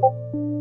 you.